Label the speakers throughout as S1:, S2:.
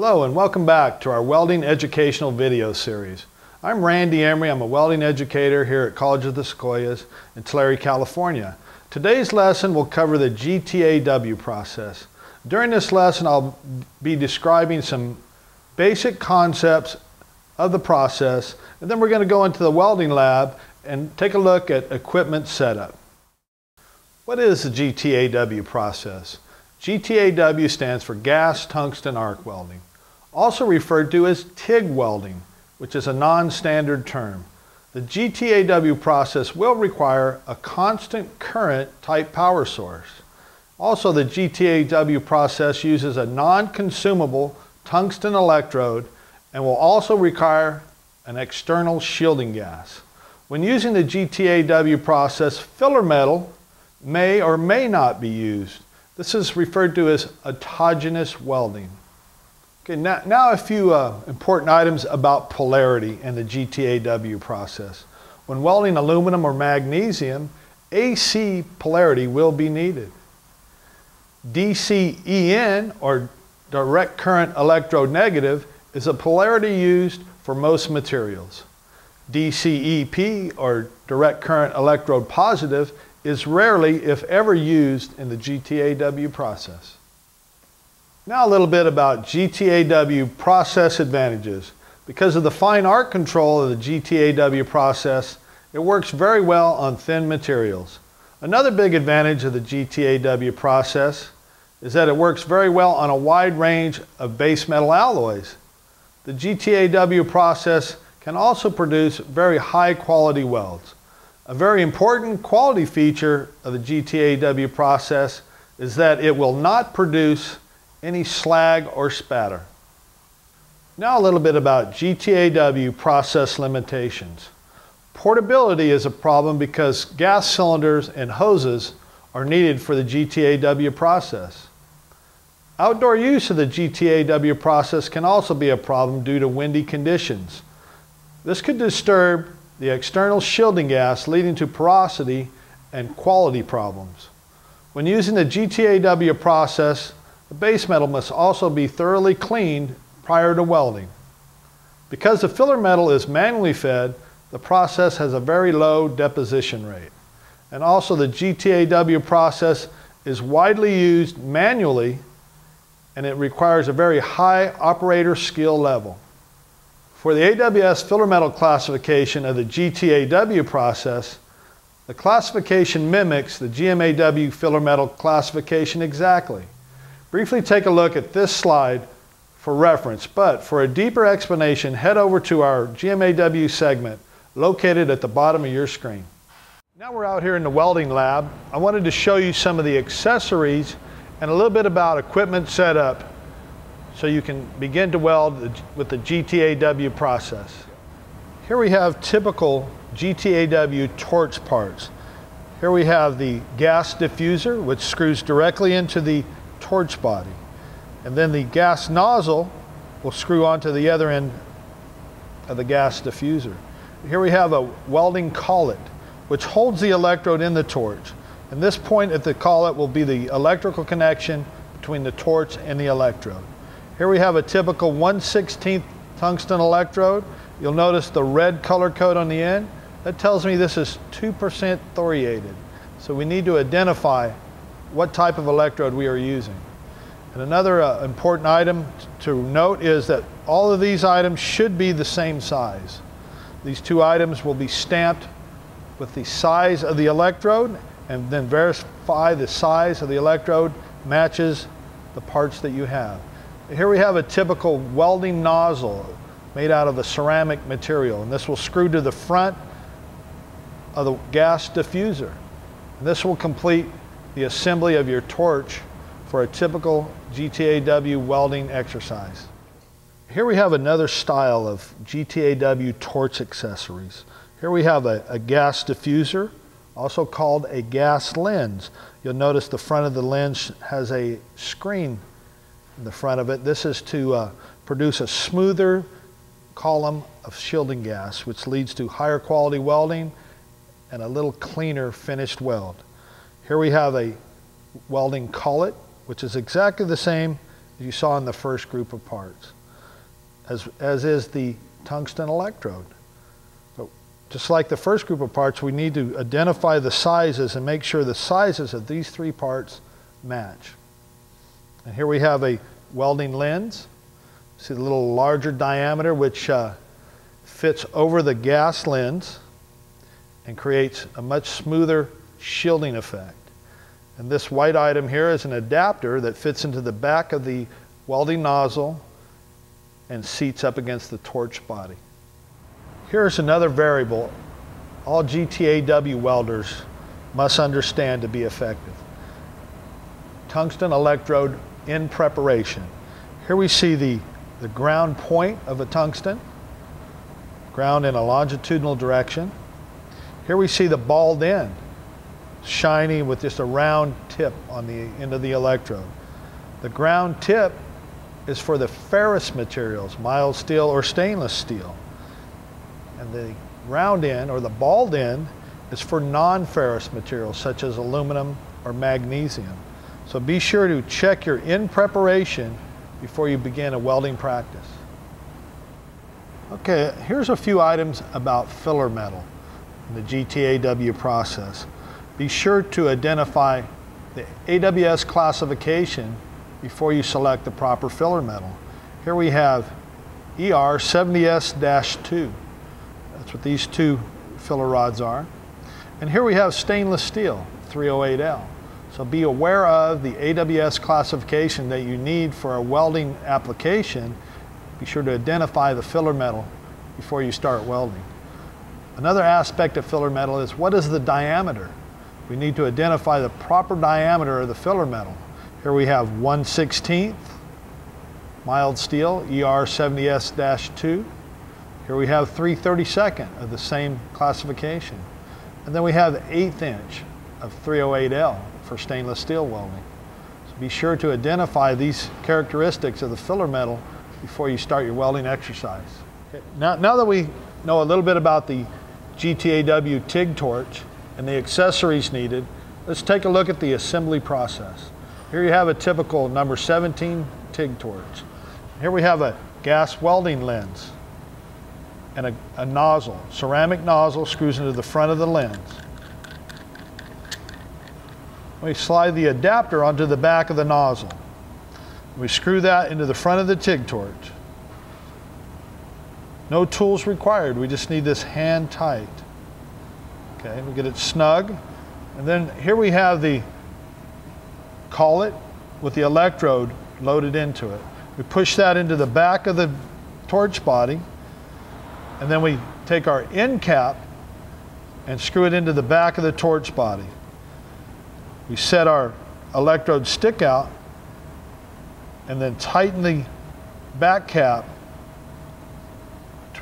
S1: Hello and welcome back to our welding educational video series. I'm Randy Emery. I'm a welding educator here at College of the Sequoias in Tulare, California. Today's lesson will cover the GTAW process. During this lesson, I'll be describing some basic concepts of the process, and then we're going to go into the welding lab and take a look at equipment setup. What is the GTAW process? GTAW stands for gas tungsten arc welding, also referred to as TIG welding, which is a non-standard term. The GTAW process will require a constant current type power source. Also, the GTAW process uses a non-consumable tungsten electrode and will also require an external shielding gas. When using the GTAW process, filler metal may or may not be used. This is referred to as autogenous welding. Okay, now, now a few uh, important items about polarity and the GTAW process. When welding aluminum or magnesium, AC polarity will be needed. DCEN, or direct current electrode negative, is a polarity used for most materials. DCEP, or direct current electrode positive, is rarely, if ever, used in the GTAW process. Now a little bit about GTAW process advantages. Because of the fine arc control of the GTAW process, it works very well on thin materials. Another big advantage of the GTAW process is that it works very well on a wide range of base metal alloys. The GTAW process can also produce very high quality welds. A very important quality feature of the GTAW process is that it will not produce any slag or spatter. Now a little bit about GTAW process limitations. Portability is a problem because gas cylinders and hoses are needed for the GTAW process. Outdoor use of the GTAW process can also be a problem due to windy conditions. This could disturb the external shielding gas leading to porosity and quality problems. When using the GTAW process, the base metal must also be thoroughly cleaned prior to welding. Because the filler metal is manually fed, the process has a very low deposition rate. And also the GTAW process is widely used manually and it requires a very high operator skill level. For the AWS filler metal classification of the GTAW process, the classification mimics the GMAW filler metal classification exactly. Briefly take a look at this slide for reference, but for a deeper explanation, head over to our GMAW segment located at the bottom of your screen. Now we're out here in the welding lab. I wanted to show you some of the accessories and a little bit about equipment setup so you can begin to weld with the GTAW process. Here we have typical GTAW torch parts. Here we have the gas diffuser, which screws directly into the torch body. And then the gas nozzle will screw onto the other end of the gas diffuser. Here we have a welding collet, which holds the electrode in the torch. And this point at the collet will be the electrical connection between the torch and the electrode. Here we have a typical 1 16th tungsten electrode. You'll notice the red color code on the end. That tells me this is 2% thoriated. So we need to identify what type of electrode we are using. And another uh, important item to note is that all of these items should be the same size. These two items will be stamped with the size of the electrode and then verify the size of the electrode matches the parts that you have. Here we have a typical welding nozzle made out of a ceramic material, and this will screw to the front of the gas diffuser. And this will complete the assembly of your torch for a typical GTAW welding exercise. Here we have another style of GTAW torch accessories. Here we have a, a gas diffuser, also called a gas lens. You'll notice the front of the lens has a screen in the front of it. This is to uh, produce a smoother column of shielding gas, which leads to higher quality welding and a little cleaner finished weld. Here we have a welding collet, which is exactly the same as you saw in the first group of parts, as, as is the tungsten electrode. But just like the first group of parts, we need to identify the sizes and make sure the sizes of these three parts match. And here we have a welding lens. See the little larger diameter which uh, fits over the gas lens and creates a much smoother shielding effect. And this white item here is an adapter that fits into the back of the welding nozzle and seats up against the torch body. Here's another variable all GTAW welders must understand to be effective. Tungsten electrode end preparation. Here we see the, the ground point of a tungsten, ground in a longitudinal direction. Here we see the balled end, shiny with just a round tip on the end of the electrode. The ground tip is for the ferrous materials, mild steel or stainless steel. And the round end or the balled end is for non-ferrous materials such as aluminum or magnesium. So be sure to check your end preparation before you begin a welding practice. Okay, here's a few items about filler metal in the GTAW process. Be sure to identify the AWS classification before you select the proper filler metal. Here we have ER 70S-2. That's what these two filler rods are. And here we have stainless steel, 308L. So be aware of the AWS classification that you need for a welding application. Be sure to identify the filler metal before you start welding. Another aspect of filler metal is what is the diameter? We need to identify the proper diameter of the filler metal. Here we have 1 16th mild steel ER70S-2. Here we have 3 32nd of the same classification. And then we have the eighth inch of 308L for stainless steel welding. So be sure to identify these characteristics of the filler metal before you start your welding exercise. Okay. Now, now that we know a little bit about the GTAW TIG torch and the accessories needed, let's take a look at the assembly process. Here you have a typical number 17 TIG torch. Here we have a gas welding lens and a, a nozzle, ceramic nozzle screws into the front of the lens. We slide the adapter onto the back of the nozzle. We screw that into the front of the TIG torch. No tools required. We just need this hand tight. Okay, we get it snug. And then here we have the collet with the electrode loaded into it. We push that into the back of the torch body. And then we take our end cap and screw it into the back of the torch body. We set our electrode stick out and then tighten the back cap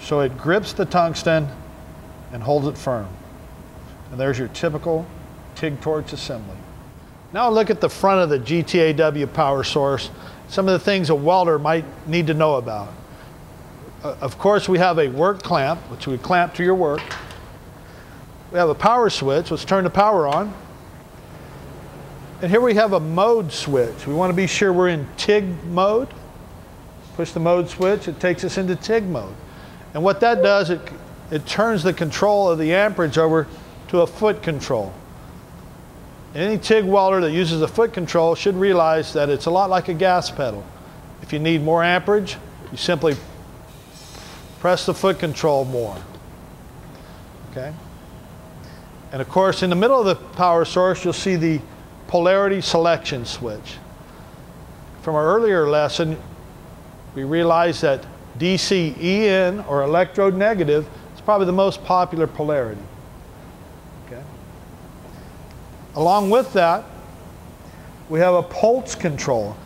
S1: so it grips the tungsten and holds it firm. And there's your typical TIG torch assembly. Now look at the front of the GTAW power source, some of the things a welder might need to know about. Uh, of course, we have a work clamp, which we clamp to your work. We have a power switch, let's turn the power on. And here we have a mode switch. We want to be sure we're in TIG mode. Push the mode switch, it takes us into TIG mode. And what that does, it, it turns the control of the amperage over to a foot control. Any TIG welder that uses a foot control should realize that it's a lot like a gas pedal. If you need more amperage, you simply press the foot control more. Okay? And of course, in the middle of the power source, you'll see the polarity selection switch. From our earlier lesson, we realized that DC EN, or electrode negative, is probably the most popular polarity. Okay. Along with that, we have a pulse control.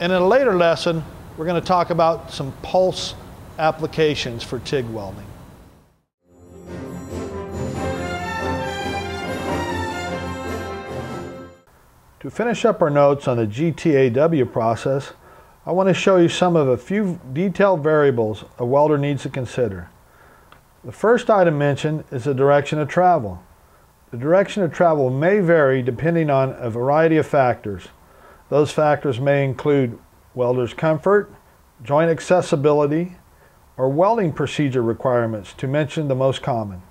S1: And in a later lesson, we're going to talk about some pulse applications for TIG welding. To finish up our notes on the GTAW process, I want to show you some of a few detailed variables a welder needs to consider. The first item mentioned is the direction of travel. The direction of travel may vary depending on a variety of factors. Those factors may include welder's comfort, joint accessibility, or welding procedure requirements to mention the most common.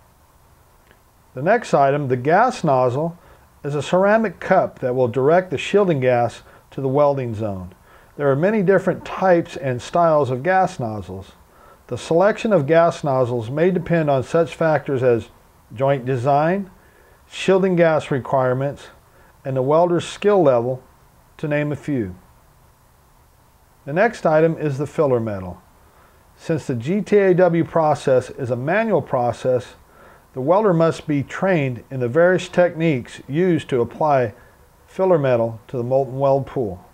S1: The next item, the gas nozzle, is a ceramic cup that will direct the shielding gas to the welding zone. There are many different types and styles of gas nozzles. The selection of gas nozzles may depend on such factors as joint design, shielding gas requirements, and the welder's skill level, to name a few. The next item is the filler metal. Since the GTAW process is a manual process, the welder must be trained in the various techniques used to apply filler metal to the molten weld pool.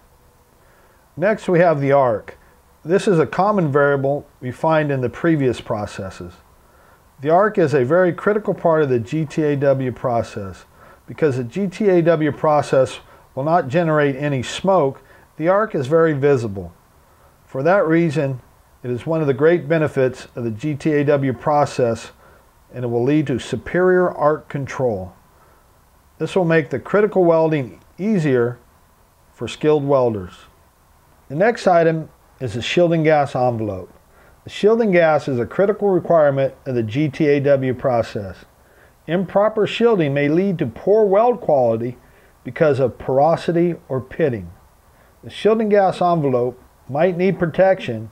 S1: Next we have the arc. This is a common variable we find in the previous processes. The arc is a very critical part of the GTAW process. Because the GTAW process will not generate any smoke, the arc is very visible. For that reason, it is one of the great benefits of the GTAW process and it will lead to superior arc control. This will make the critical welding easier for skilled welders. The next item is the shielding gas envelope. The shielding gas is a critical requirement of the GTAW process. Improper shielding may lead to poor weld quality because of porosity or pitting. The shielding gas envelope might need protection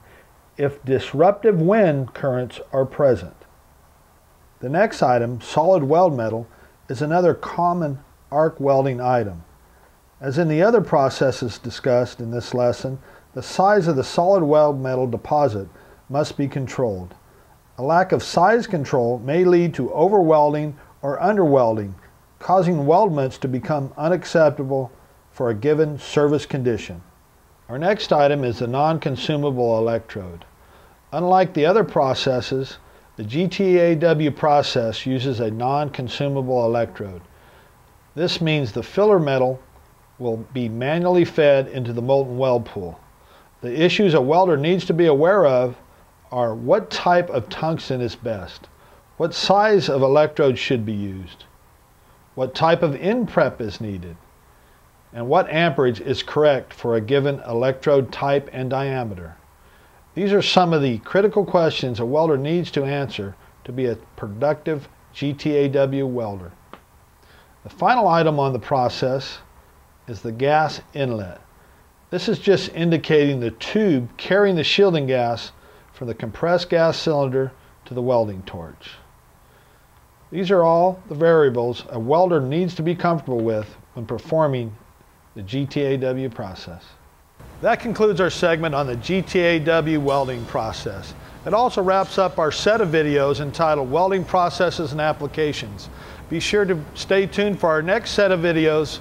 S1: if disruptive wind currents are present. The next item, solid weld metal, is another common arc welding item. As in the other processes discussed in this lesson, the size of the solid weld metal deposit must be controlled. A lack of size control may lead to overwelding or underwelding, causing weldments to become unacceptable for a given service condition. Our next item is the non-consumable electrode. Unlike the other processes, the GTAW process uses a non-consumable electrode. This means the filler metal will be manually fed into the molten weld pool. The issues a welder needs to be aware of are what type of tungsten is best, what size of electrode should be used, what type of end prep is needed, and what amperage is correct for a given electrode type and diameter. These are some of the critical questions a welder needs to answer to be a productive GTAW welder. The final item on the process is the gas inlet. This is just indicating the tube carrying the shielding gas from the compressed gas cylinder to the welding torch. These are all the variables a welder needs to be comfortable with when performing the GTAW process. That concludes our segment on the GTAW welding process. It also wraps up our set of videos entitled Welding Processes and Applications. Be sure to stay tuned for our next set of videos,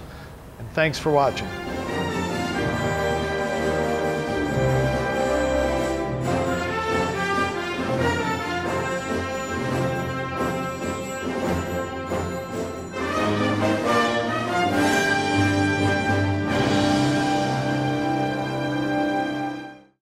S1: and thanks for watching.